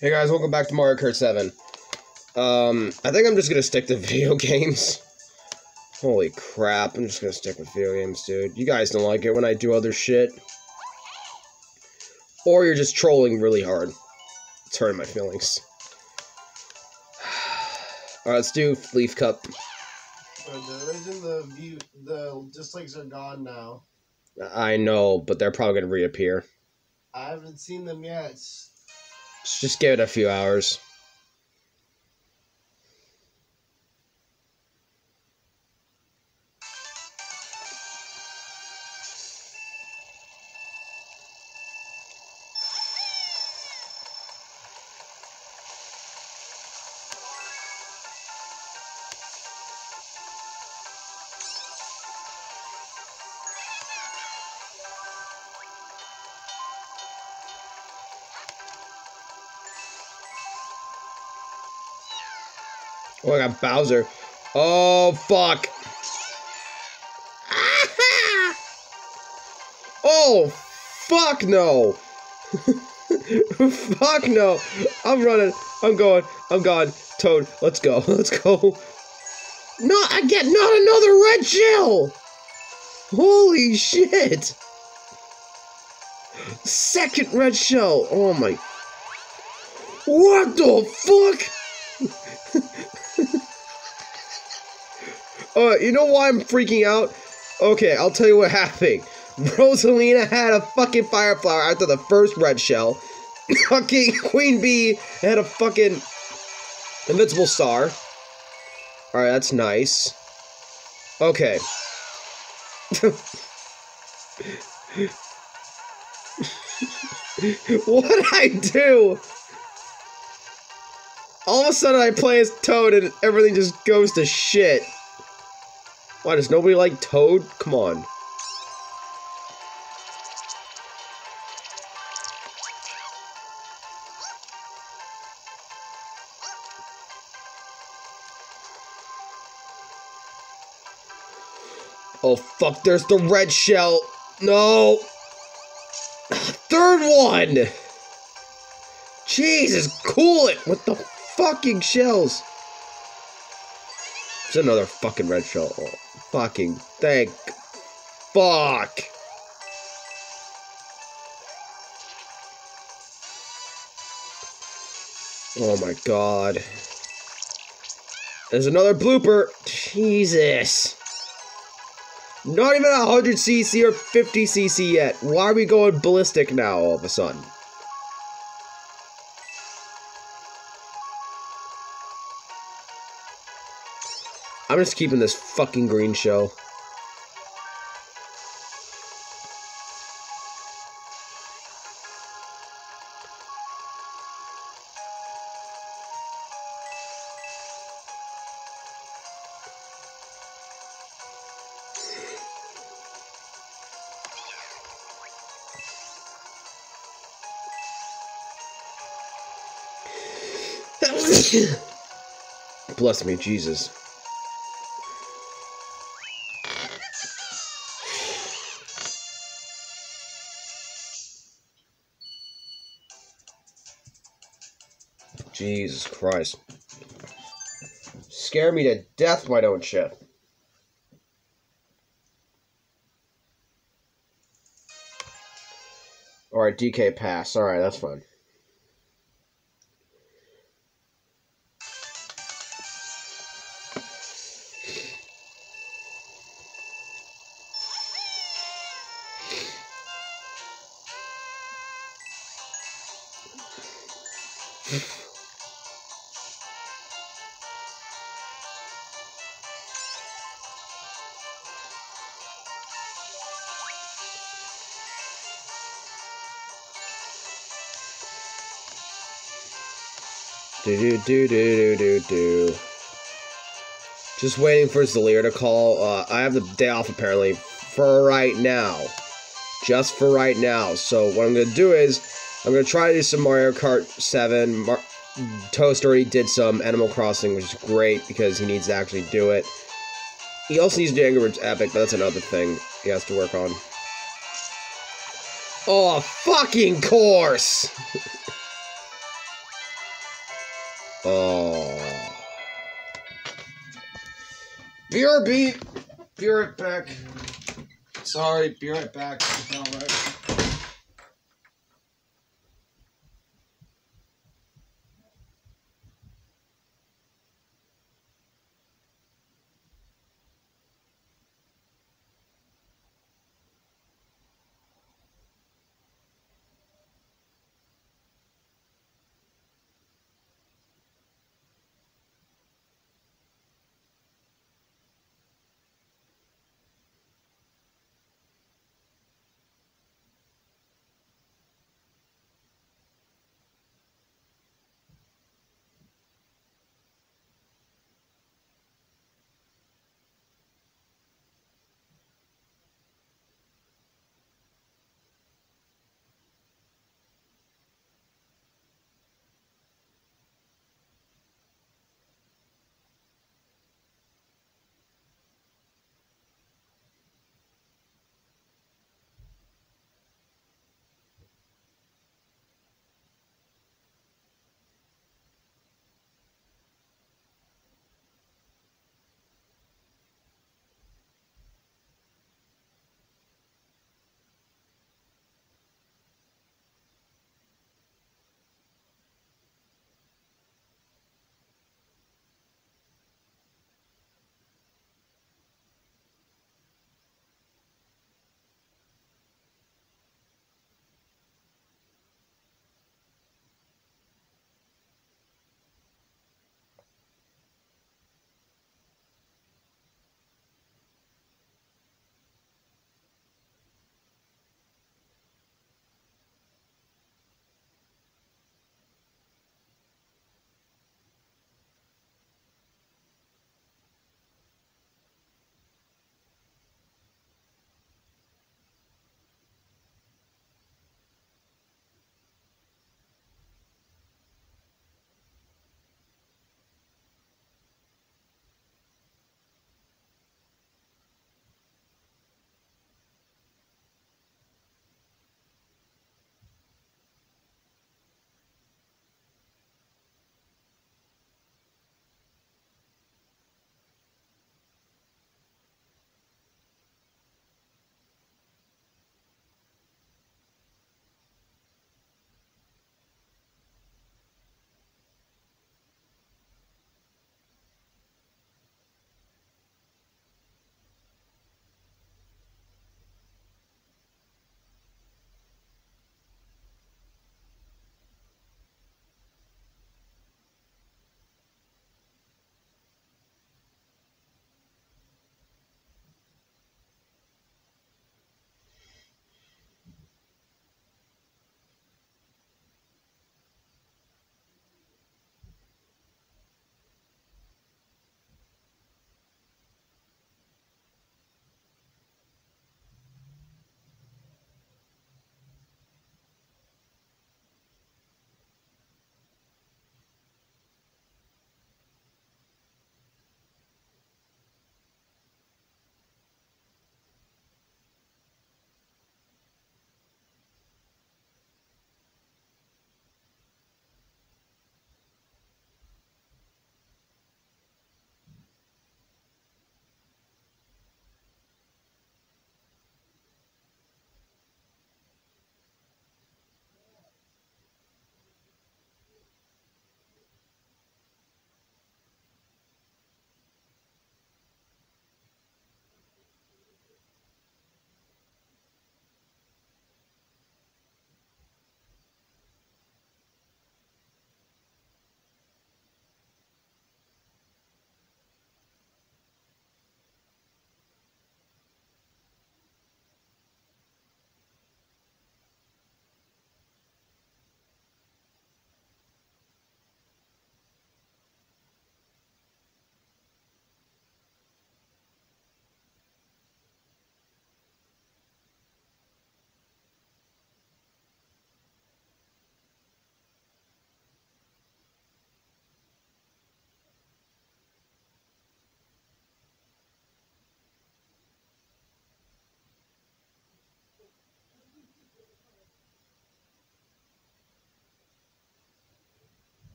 Hey guys, welcome back to Mario Kart 7. Um, I think I'm just gonna stick to video games. Holy crap, I'm just gonna stick with video games, dude. You guys don't like it when I do other shit. Or you're just trolling really hard. It's hurting my feelings. Alright, let's do Leaf Cup. The reason the view, the dislikes are gone now. I know, but they're probably gonna reappear. I haven't seen them yet. Just give it a few hours. Oh, I got Bowser. Oh, fuck. oh, fuck no. fuck no. I'm running. I'm going. I'm gone. Toad, let's go. Let's go. No, I get not another red shell. Holy shit. Second red shell. Oh my. What the fuck? Uh, you know why I'm freaking out? Okay, I'll tell you what happened. Rosalina had a fucking fire flower after the first red shell. fucking Queen Bee had a fucking invincible star. Alright, that's nice. Okay. what I do? All of a sudden I play as Toad and everything just goes to shit. Why, does nobody like Toad? Come on. Oh, fuck, there's the red shell. No. Third one. Jesus, cool it with the fucking shells. It's another fucking red shell. Oh, fucking thank fuck. Oh my god. There's another blooper. Jesus. Not even 100cc or 50cc yet. Why are we going ballistic now all of a sudden? I'm just keeping this fucking green shell. Bless me, Jesus. Jesus Christ. Scare me to death, why don't you? Alright, DK pass. Alright, that's fine. Do do do do do do. Just waiting for Zalir to call. Uh, I have the day off apparently for right now. Just for right now. So what I'm gonna do is I'm gonna try to do some Mario Kart 7. Mar Toast already did some Animal Crossing, which is great because he needs to actually do it. He also needs to do Angry Birds Epic, but that's another thing he has to work on. Oh, fucking course! BRB. Be right back. Sorry, be right back. Alright.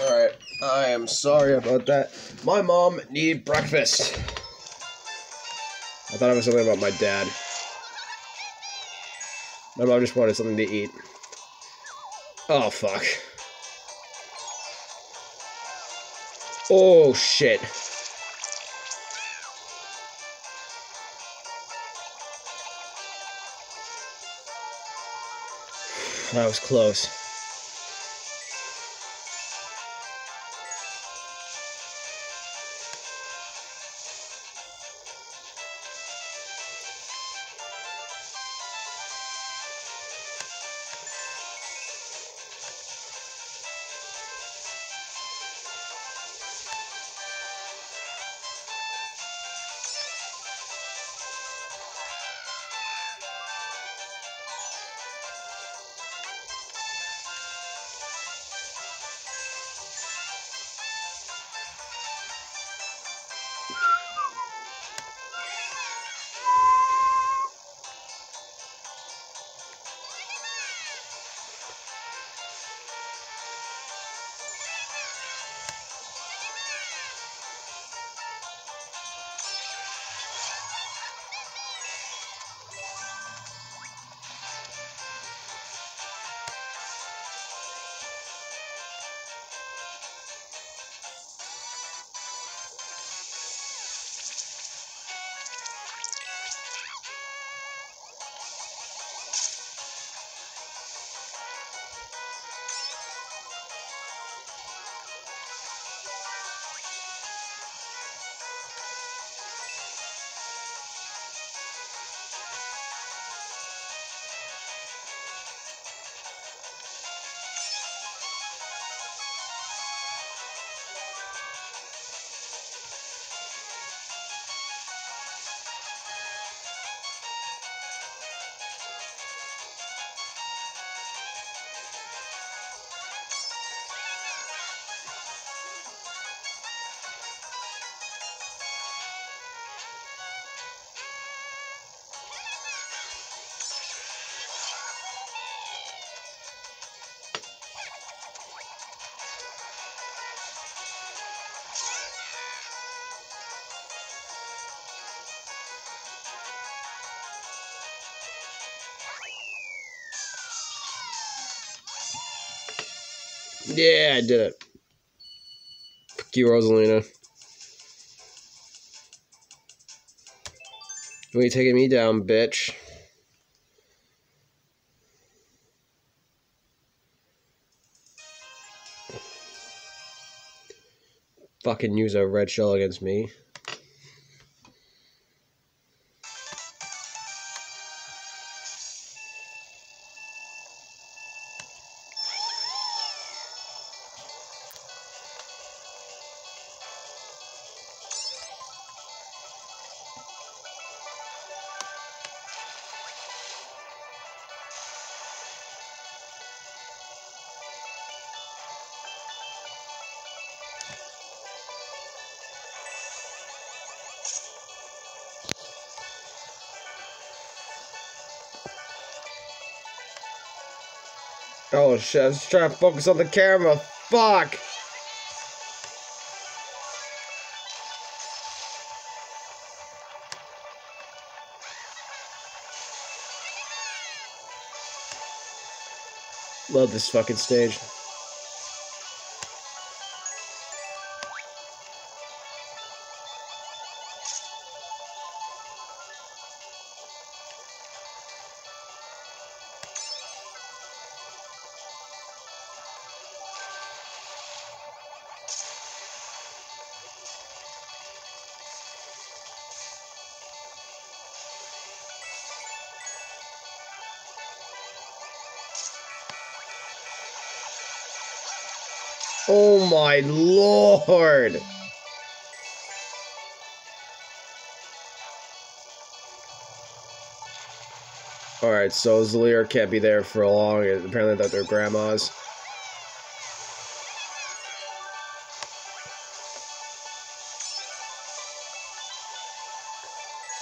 Alright, I am sorry about that. My mom need breakfast. I thought it was something about my dad. My mom just wanted something to eat. Oh, fuck. Oh, shit. That was close. Yeah, I did it. Fuck you, Rosalina. Why are you taking me down, bitch? Fucking use a red shell against me. Oh shit, I was trying to focus on the camera. Fuck! Love this fucking stage. Oh my lord! Alright, so Zalear can't be there for long. Apparently that they're grandmas.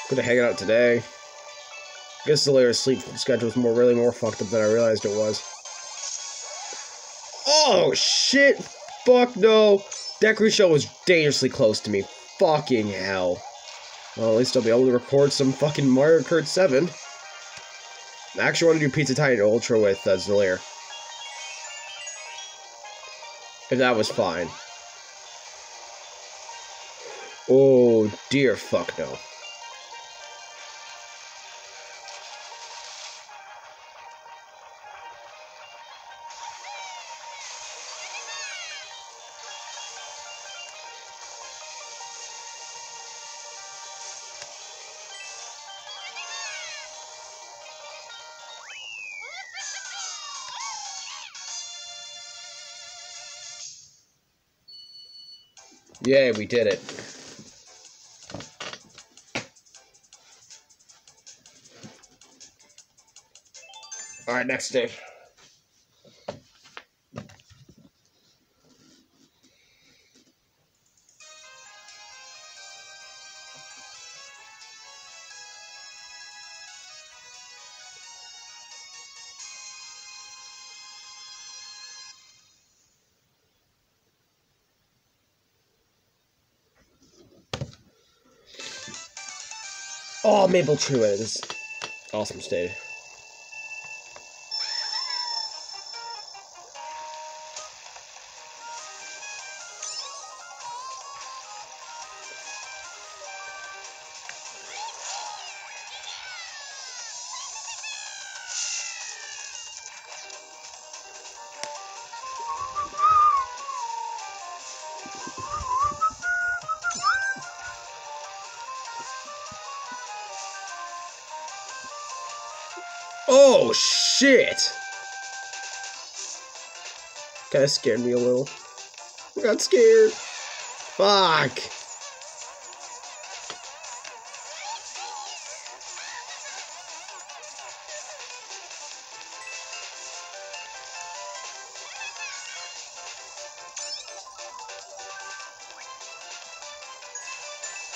Gonna hang out today. I guess Zalear's sleep schedule is more really more fucked up than I realized it was. Oh shit! Fuck no! Crucial was dangerously close to me. Fucking hell. Well, at least I'll be able to record some fucking Mario Kart 7. I actually want to do Pizza Titan Ultra with uh, Zalair. If that was fine. Oh, dear fuck no. Yay, we did it. Alright, next stage. Oh, Maple is awesome stage. Oh shit! Kinda scared me a little. I got scared. Fuck.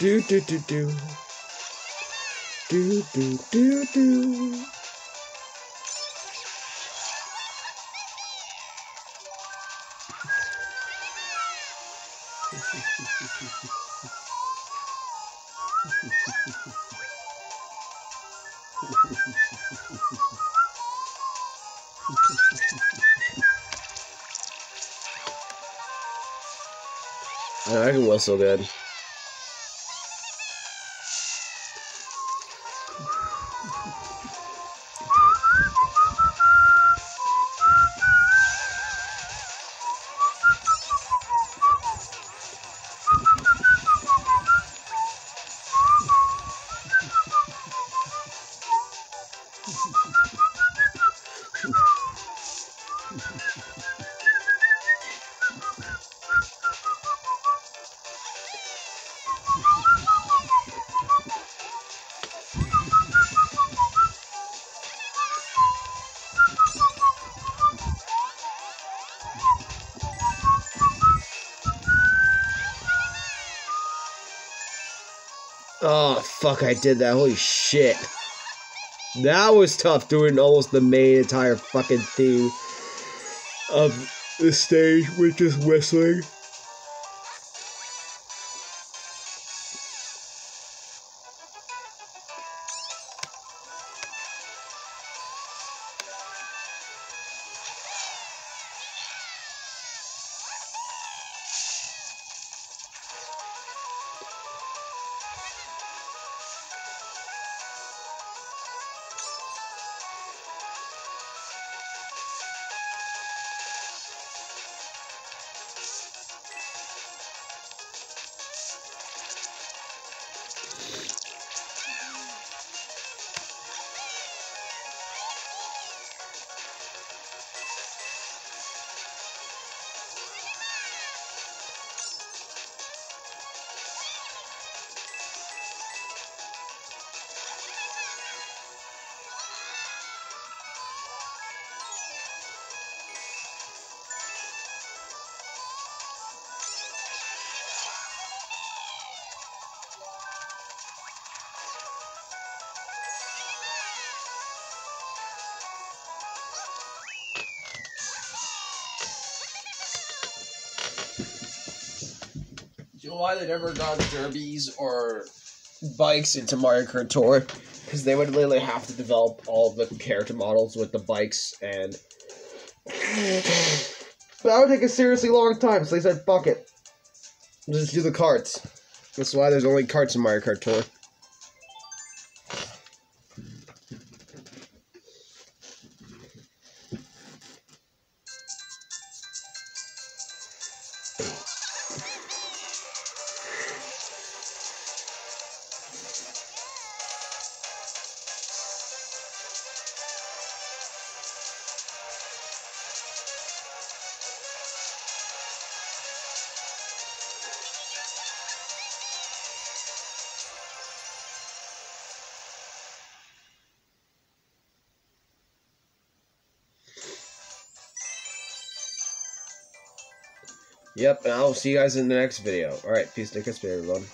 Do do do do. Do do do do. I can whistle good. Oh, fuck, I did that. Holy shit. That was tough doing almost the main entire fucking theme of the stage with just whistling. Know why they never got derbies or bikes into Mario Kart Tour? Because they would literally have to develop all the character models with the bikes and. But that would take a seriously long time, so they said, fuck it. Let's Just do the carts. That's why there's only carts in Mario Kart Tour. Yep, and I'll see you guys in the next video. Alright, peace and crispy, everyone.